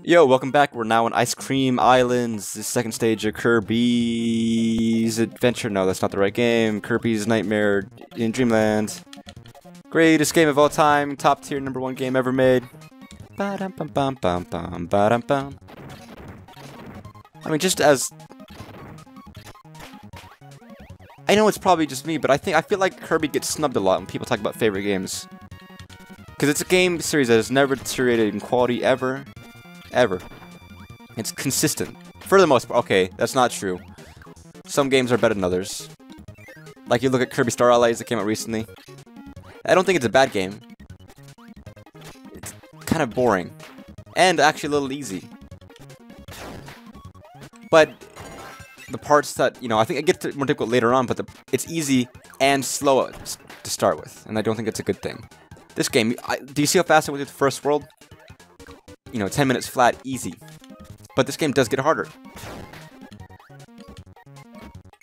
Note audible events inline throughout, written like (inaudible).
Yo, welcome back. We're now in Ice Cream Islands, the second stage of Kirby's Adventure. No, that's not the right game. Kirby's Nightmare in Dreamland. Greatest game of all time. Top tier number one game ever made. Ba-dum-bum-bum-bum-bum, ba-dum-bum. I mean, just as... I know it's probably just me, but I think I feel like Kirby gets snubbed a lot when people talk about favorite games. Because it's a game series that has never deteriorated in quality ever ever. It's consistent. For the most part. Okay, that's not true. Some games are better than others. Like you look at Kirby Star Allies that came out recently. I don't think it's a bad game. It's kind of boring. And actually a little easy. But the parts that, you know, I think it gets more difficult later on, but the, it's easy and slow to start with. And I don't think it's a good thing. This game, I, do you see how fast I went through the first world? You know, 10 minutes flat, easy. But this game does get harder.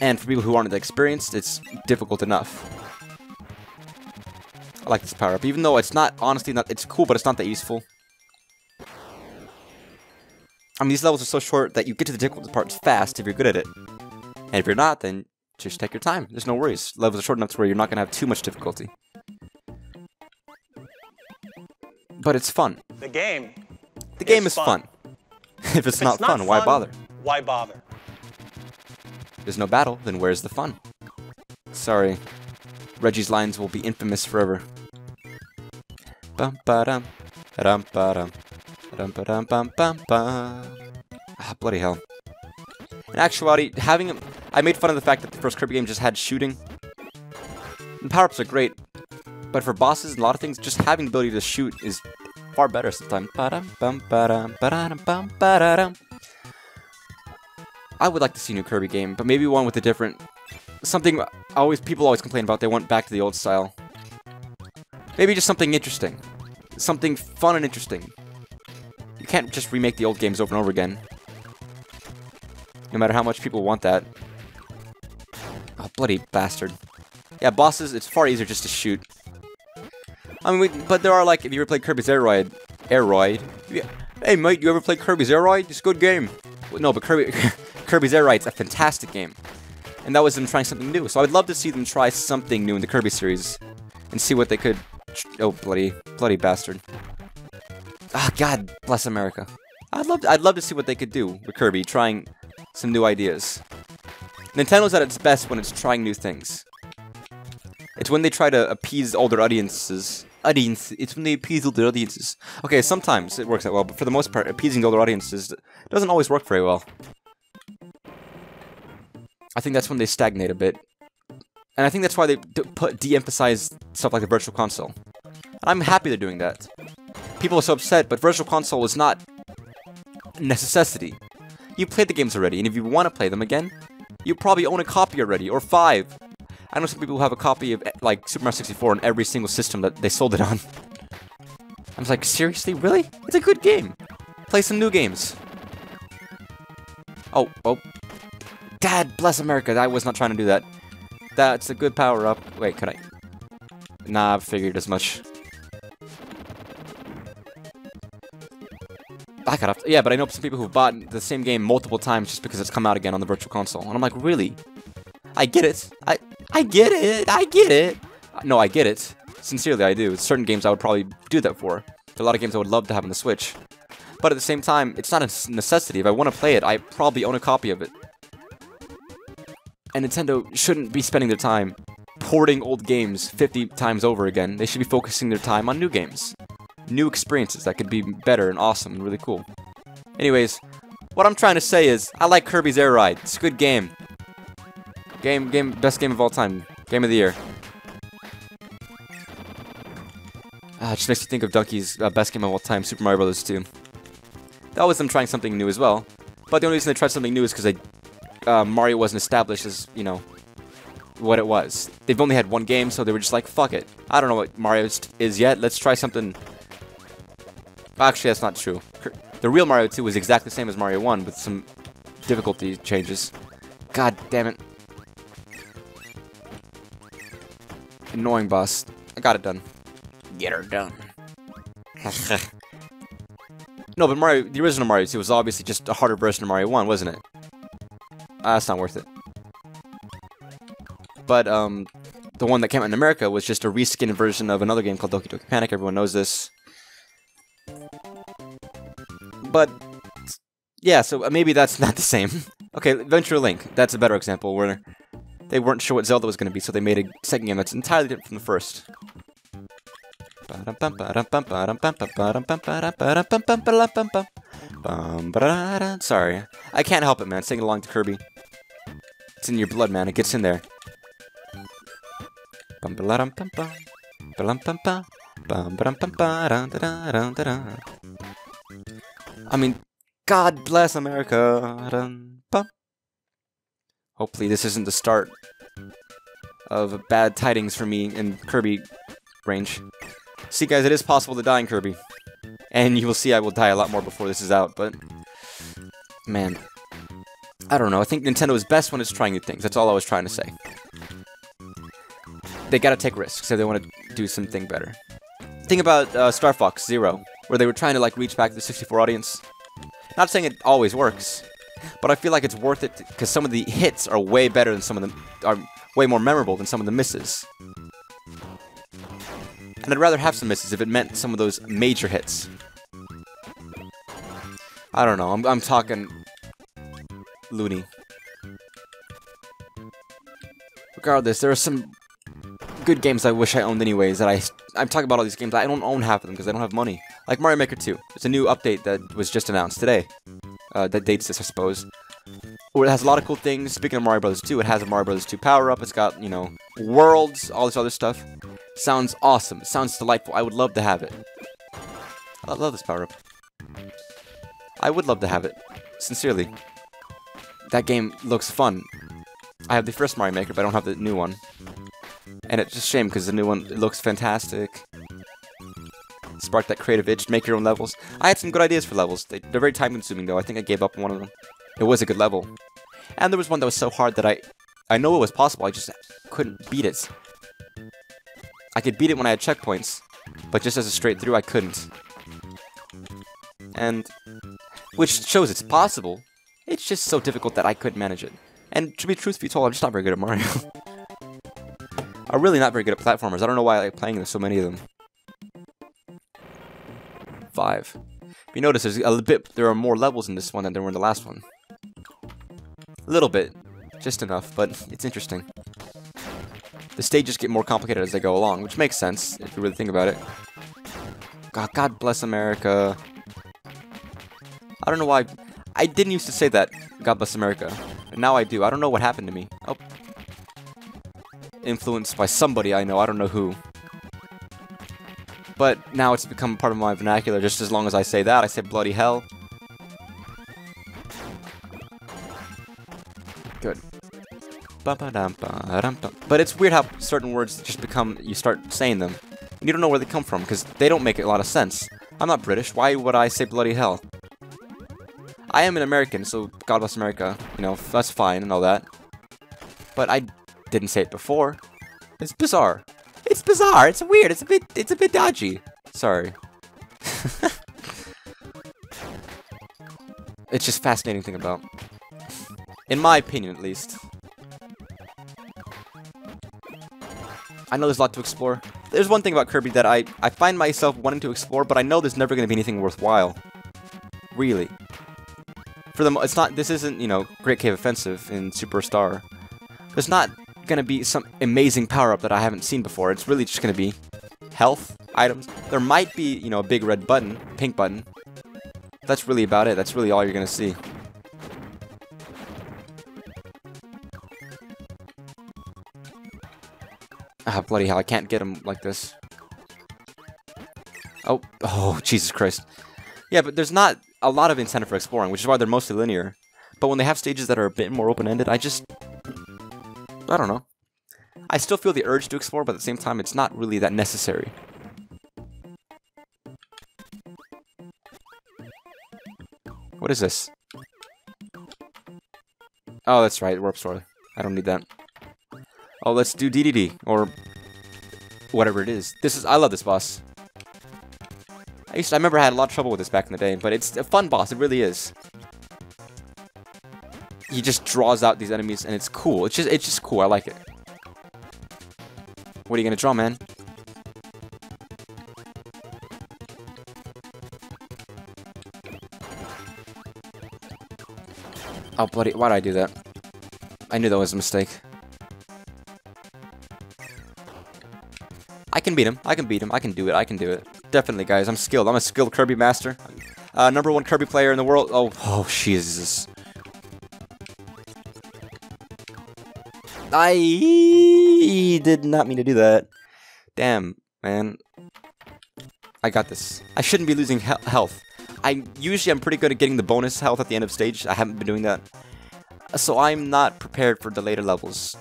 And for people who aren't experienced, it's difficult enough. I like this power-up, even though it's not, honestly, not, it's cool, but it's not that useful. I mean, these levels are so short that you get to the difficult parts fast if you're good at it. And if you're not, then just take your time. There's no worries. Levels are short enough to where you're not going to have too much difficulty. But it's fun. The game the game is fun. fun. (laughs) if it's, if not, it's not fun, fun, why bother? Why bother? There's no battle, then where's the fun? Sorry. Reggie's lines will be infamous forever. Bum ba dum. Dum ba dum. Dum ba dum bum bum bum. Ah, bloody hell. In actuality, having I made fun of the fact that the first Kirby game just had shooting. And power-ups are great, but for bosses and a lot of things, just having the ability to shoot is far better sometimes. I would like to see a new Kirby game, but maybe one with a different... Something always people always complain about, they want back to the old style. Maybe just something interesting. Something fun and interesting. You can't just remake the old games over and over again. No matter how much people want that. Oh, bloody bastard. Yeah, bosses, it's far easier just to shoot. I mean, we, but there are like, if you ever played Kirby's Air Ride, Aeroid, yeah. hey mate, you ever played Kirby's Air Ride? It's a good game. Well, no, but Kirby, (laughs) Kirby's Air Ride's a fantastic game. And that was them trying something new. So I would love to see them try something new in the Kirby series. And see what they could... Oh, bloody, bloody bastard. Ah, God bless America. I'd love, to, I'd love to see what they could do with Kirby, trying some new ideas. Nintendo's at its best when it's trying new things. It's when they try to appease older audiences audience. It's when they appease older audiences. Okay, sometimes it works out well, but for the most part, appeasing older audiences doesn't always work very well. I think that's when they stagnate a bit. And I think that's why they put de-emphasize stuff like the Virtual Console. And I'm happy they're doing that. People are so upset, but Virtual Console is not necessity. You played the games already, and if you want to play them again, you probably own a copy already, or five, I know some people who have a copy of, like, Super Mario 64 on every single system that they sold it on. I was like, seriously? Really? It's a good game. Play some new games. Oh, oh. Dad, bless America. I was not trying to do that. That's a good power-up. Wait, could I? Nah, I figured as much. I got off. Yeah, but I know some people who've bought the same game multiple times just because it's come out again on the Virtual Console. And I'm like, really? I get it. I I get it. I get it. No, I get it. Sincerely, I do. It's Certain games I would probably do that for. There are a lot of games I would love to have on the Switch. But at the same time, it's not a necessity. If I want to play it, I probably own a copy of it. And Nintendo shouldn't be spending their time porting old games 50 times over again. They should be focusing their time on new games. New experiences that could be better and awesome and really cool. Anyways, what I'm trying to say is, I like Kirby's Air Ride. It's a good game. Game, game, best game of all time. Game of the year. Ah, it just makes me think of Donkey's uh, best game of all time, Super Mario Bros. 2. That was them trying something new as well. But the only reason they tried something new is because uh, Mario wasn't established as, you know, what it was. They've only had one game, so they were just like, fuck it. I don't know what Mario is yet. Let's try something... Actually, that's not true. The real Mario 2 was exactly the same as Mario 1, with some difficulty changes. God damn it. Annoying boss. I got it done. Get her done. (laughs) No, but Mario, the original Mario 2 was obviously just a harder version of Mario 1, wasn't it? Ah, that's not worth it. But, um, the one that came out in America was just a reskinned version of another game called Doki Doki Panic. Everyone knows this. But, yeah, so uh, maybe that's (laughs) not the same. okay, Adventure Link. That's a better example where they weren't sure what Zelda was going to be, so they made a second game that's entirely different from the first. Sorry. I can't help it, man. Singing along to Kirby. It's in your blood, man. It gets in there. I mean, God bless America. Hopefully this isn't the start of bad tidings for me in Kirby range. See, guys, it is possible to die in Kirby. And you will see I will die a lot more before this is out, but... Man. I don't know, I think Nintendo is best when it's trying new things. That's all I was trying to say. They gotta take risks if they want to do something better. Think about uh, Star Fox Zero, where they were trying to like reach back to the 64 audience. Not saying it always works, but I feel like it's worth it because some of the hits are way better than some of them are way more memorable than some of the misses. And I'd rather have some misses if it meant some of those major hits. I don't know, I'm, I'm talking loony. Regardless, there are some good games I wish I owned anyways that I... I'm talking about all these games, I don't own half of them because I don't have money. Like Mario Maker 2. It's a new update that was just announced today. Uh, that dates this, I suppose. Where it has a lot of cool things. Speaking of Mario Bros. 2, it has a Mario Bros. 2 power-up. It's got, you know, worlds, all this other stuff. Sounds awesome. Sounds delightful. I would love to have it. I love this power-up. I would love to have it. Sincerely. That game looks fun. I have the first Mario Maker, but I don't have the new one. And it's just a shame, because the new one looks fantastic. Spark that creative itch, to make your own levels. I had some good ideas for levels. They, are very time-consuming, though. I think I gave up on one of them. It was a good level. And there was one that was so hard that I... I know it was possible, I just couldn't beat it. I could beat it when I had checkpoints, but just as a straight through, I couldn't. And... Which shows it's possible. It's just so difficult that I couldn't manage it. And to be truthfully told, I'm just not very good at Mario. (laughs) I'm really not very good at platformers. I don't know why I like playing so many of them. Five. If you notice, there's a bit. There are more levels in this one than there were in the last one. A little bit, just enough, but it's interesting. The stages get more complicated as they go along, which makes sense if you really think about it. God, God bless America. I don't know why. I didn't used to say that, God bless America. But now I do. I don't know what happened to me. Oh. Influenced by somebody I know. I don't know who. But now it's become part of my vernacular. Just as long as I say that, I say bloody hell. Good. But it's weird how certain words just become, you start saying them. And you don't know where they come from, because they don't make a lot of sense. I'm not British, why would I say bloody hell? I am an American, so God bless America, you know, that's fine and all that. But I didn't say it before. It's bizarre. It's bizarre, it's weird, it's a bit, it's a bit dodgy. Sorry. (laughs) it's just fascinating thing about. In my opinion, at least. I know there's a lot to explore. There's one thing about Kirby that I, I find myself wanting to explore, but I know there's never going to be anything worthwhile. Really. For the it's not, this isn't, you know, Great Cave Offensive in Superstar. There's not to be some amazing power-up that I haven't seen before. It's really just to be health, items. There might be, you know, a big red button, pink button. That's really about it. That's really all you're to see. Ah, bloody hell, I can't get him like this. Oh, oh, (laughs) Jesus Christ. Yeah, but there's not a lot of incentive for exploring, which is why they're mostly linear. But when they have stages that are a bit more open-ended, I just... I don't know. I still feel the urge to explore, but at the same time, it's not really that necessary. What is this? Oh, that's right, Warp Sword. I don't need that. Oh, let's do DDD, or whatever it is. This is, I love this boss. I used to, I remember I had a lot of trouble with this back in the day, but it's a fun boss. It really is. He just draws out these enemies, and it's cool. It's just it's just cool. I like it. What are you gonna draw, man? Oh, bloody, why did I do that? I knew that was a mistake. I can beat him. I can beat him. I can do it. I can do it. Definitely, guys. I'm skilled. I'm a skilled Kirby master. Uh, number one Kirby player in the world. Oh, oh, Jesus. I did not mean to do that. Damn, man. I got this. I shouldn't be losing he health. I usually I'm pretty good at getting the bonus health at the end of stage. I haven't been doing that. So I'm not prepared for the later levels.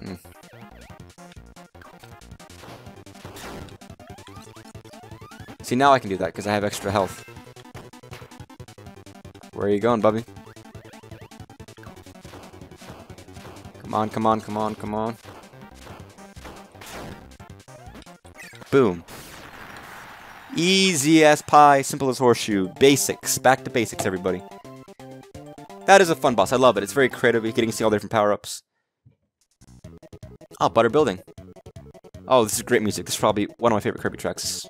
Hmm. See, now I can do that because I have extra health. Where are you going, Bubby? On, come on, come on, come on. Boom. Easy as pie, simple as horseshoe. Basics. Back to basics, everybody. That is a fun boss. I love it. It's very creative. Getting to see all the different power-ups. Oh, Butter Building. Oh, this is great music. This is probably one of my favorite Kirby tracks.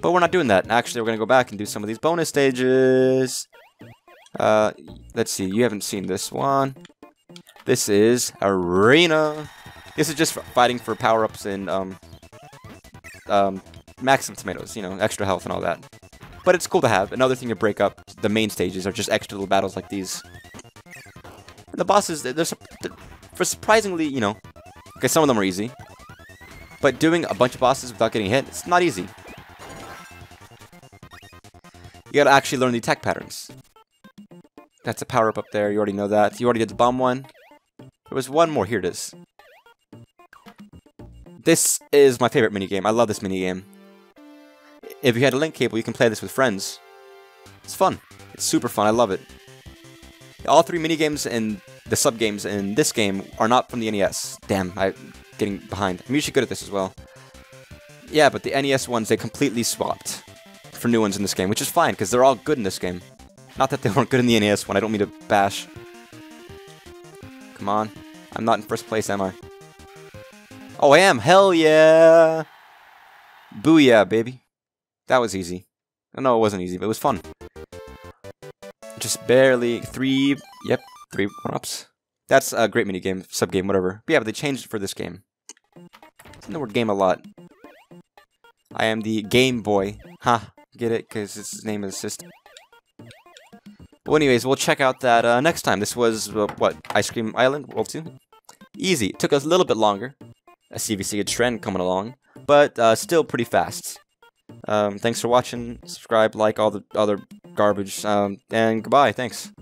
But we're not doing that. Actually, we're going to go back and do some of these bonus stages. Uh, let's see. You haven't seen this one. This is Arena. This is just fighting for power-ups and um, um, maximum tomatoes, you know, extra health and all that. But it's cool to have. Another thing to break up the main stages are just extra little battles like these. And the bosses, they're, they're, for surprisingly, you know, okay, some of them are easy. But doing a bunch of bosses without getting hit, it's not easy. You gotta actually learn the attack patterns. That's a power-up up there, you already know that. You already did the bomb one. Was one more, here it is. This is my favorite minigame. I love this minigame. If you had a link cable, you can play this with friends. It's fun. It's super fun. I love it. All three minigames and the sub-games in this game are not from the NES. Damn, I'm getting behind. I'm usually good at this as well. Yeah, but the NES ones, they completely swapped for new ones in this game, which is fine, because they're all good in this game. Not that they (laughs) weren't good in the NES one, I don't mean to bash. Come on. I'm not in first place, am I? Oh, I am! Hell yeah! Booyah, baby. That was easy. No, it wasn't easy, but it was fun. Just barely three, yep, three one-ups. That's a great minigame, sub-game, whatever. But yeah, but they changed it for this game. It's in the word game a lot. I am the Game Boy. Ha! Huh, get it? Because his name is System. Well, anyways, we'll check out that uh, next time. This was, uh, what, Ice Cream Island World 2? Easy. It took us a little bit longer. I see we see a trend coming along, but uh, still pretty fast. Um, thanks for watching. Subscribe, like all the other garbage, um, and goodbye. Thanks.